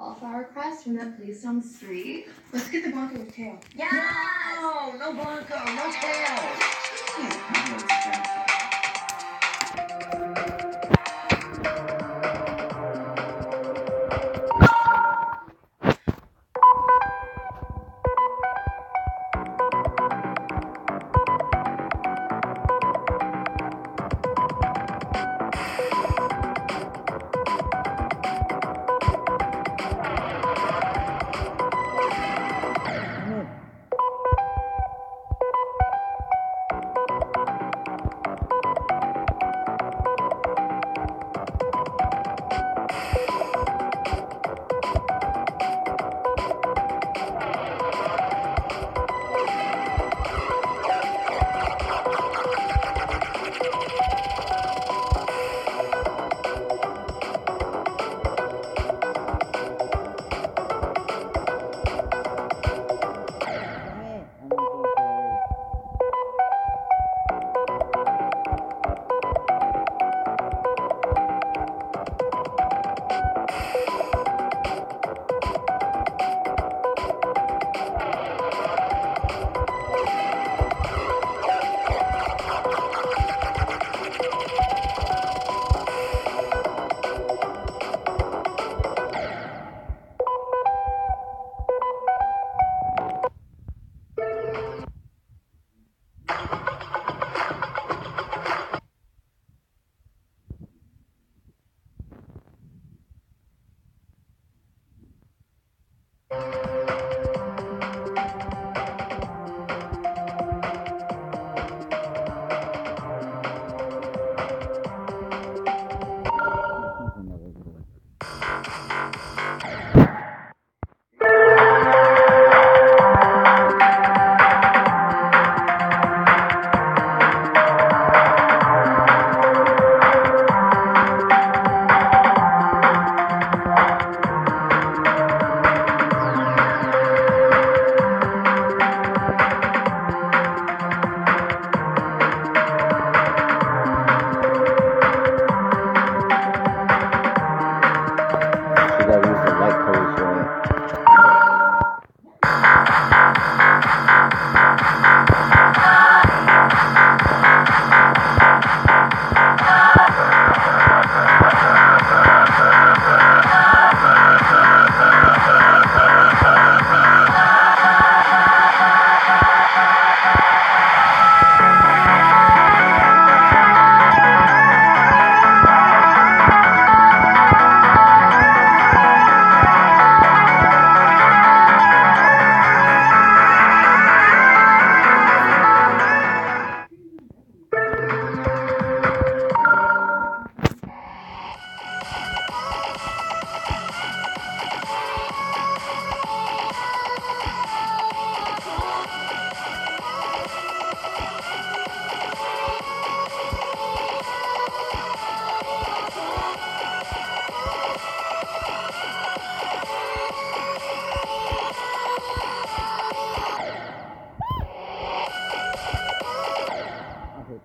Wildflower crest from that place on the street. Let's get the Bronco with tail. Yeah. No, no Bronco, no tail.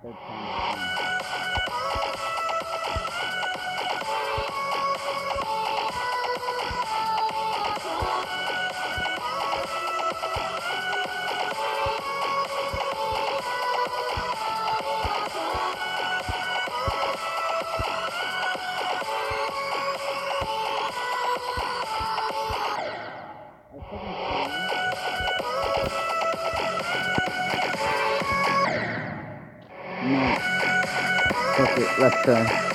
Third time. Let's.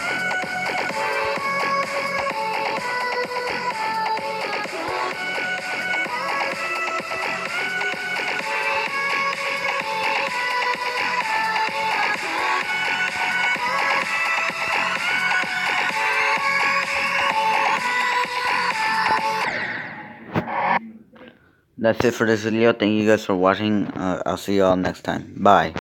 That's it for this video. Thank you guys for watching. Uh, I'll see y'all next time. Bye.